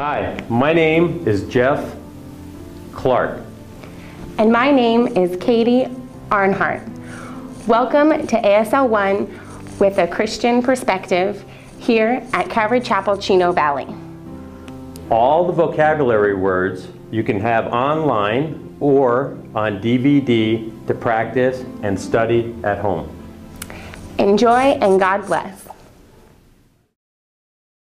Hi, my name is Jeff Clark. And my name is Katie Arnhart. Welcome to ASL 1 with a Christian perspective here at Calvary Chapel, Chino Valley. All the vocabulary words you can have online or on DVD to practice and study at home. Enjoy and God bless.